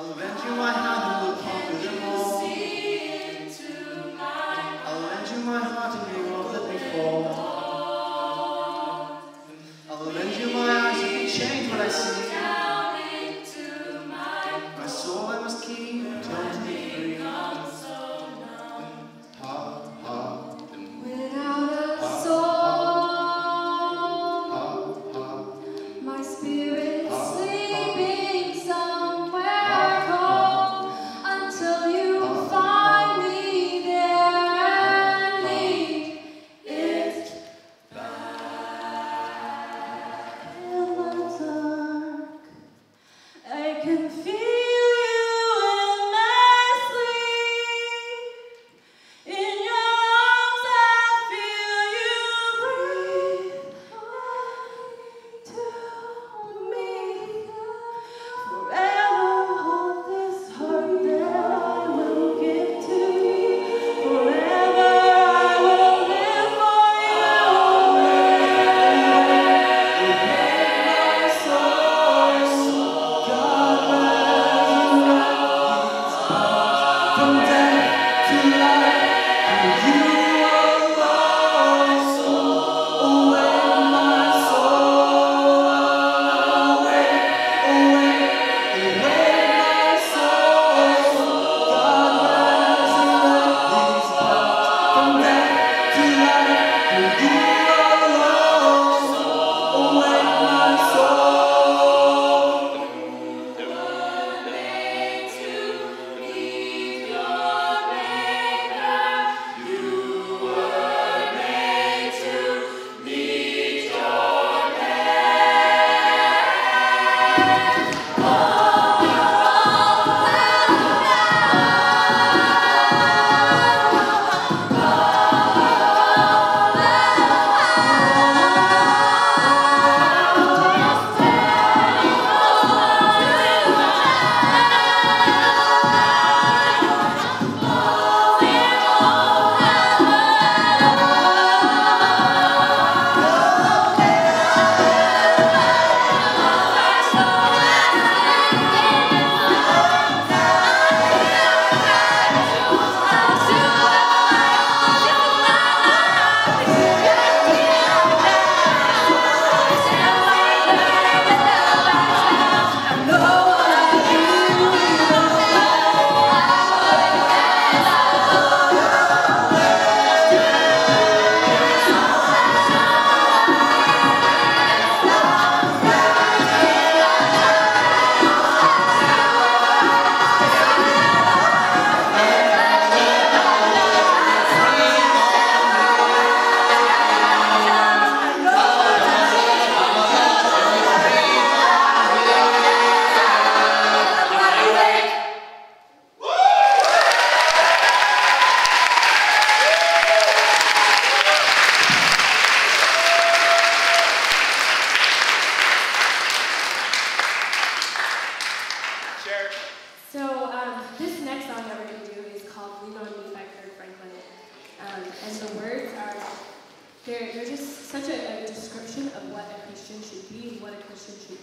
I'll avenge you my can feel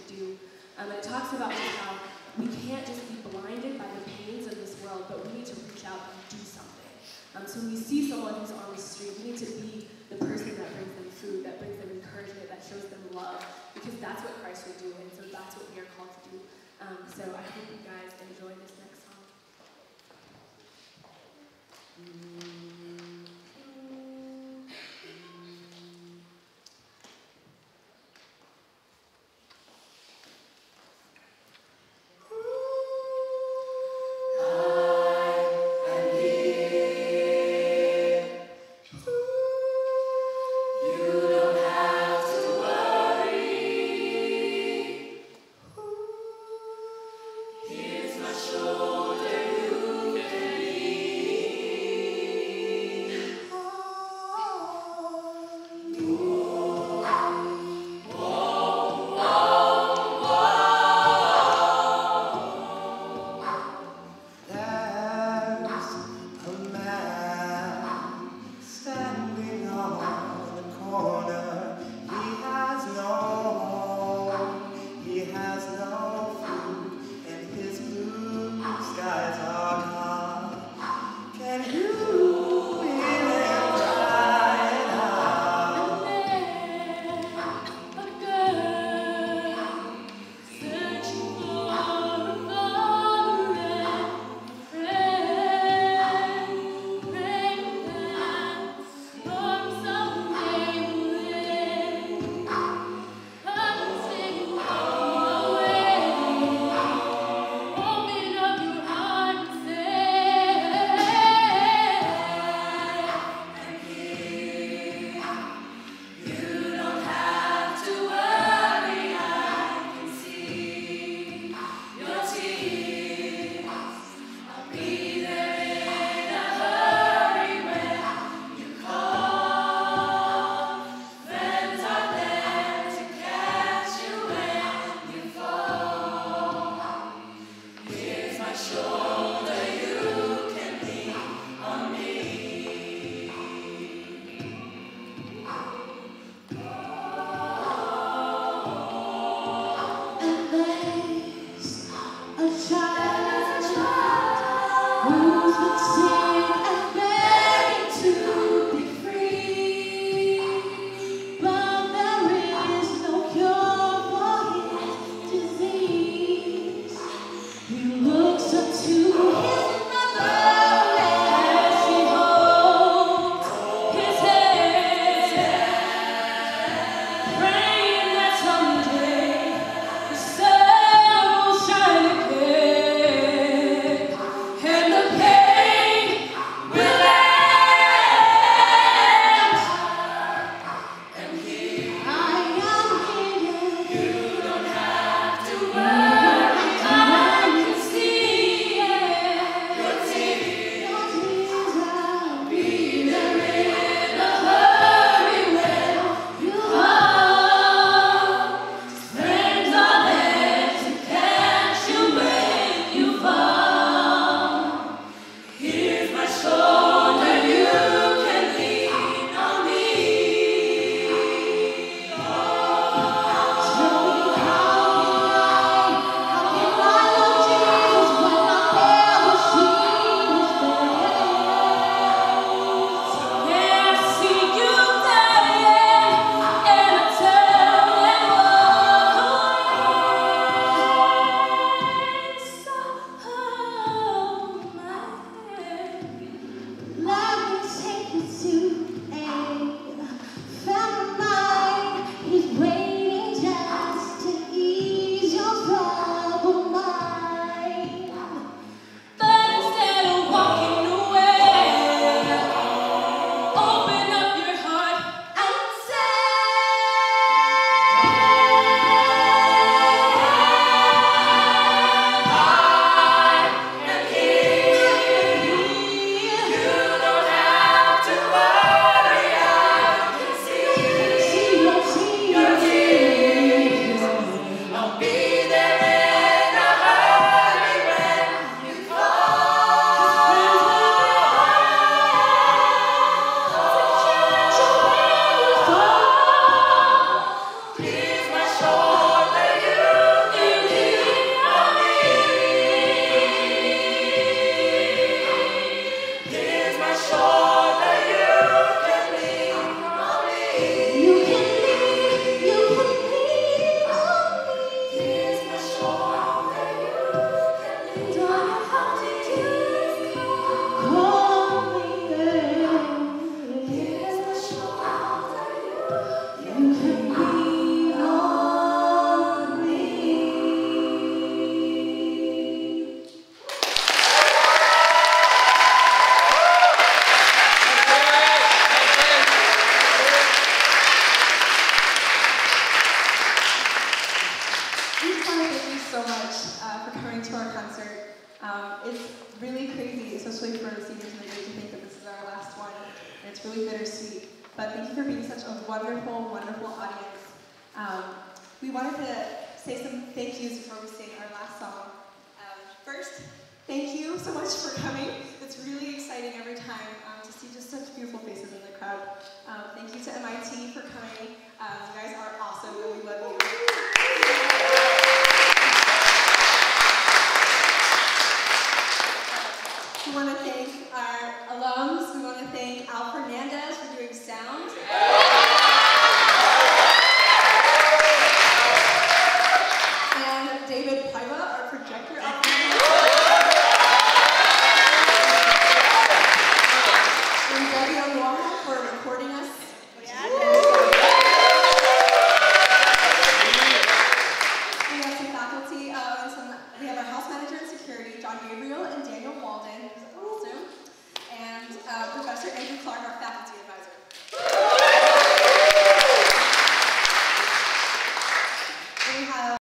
do. Um, it talks about how we can't just be blinded by the pains of this world, but we need to reach out and do something. Um, so when we see someone who's on the street, we need to be the person that brings them food, that brings them encouragement, that shows them love, because that's what Christ would do, and so that's what we are called to do. Um, so I hope you guys enjoy this next song. But thank you for being such a wonderful, wonderful audience. Um, we wanted to say some thank yous before we sing our last song. Um, first, thank you so much for coming. It's really exciting every time um, to see just such beautiful faces in the crowd. Um, thank you to MIT for coming. Um, you guys are awesome, and we love you. We want to thank our alums. We want to thank Al Fernandez for doing sound. And David Paiva, our projector operator. And Onuaha for recording us. We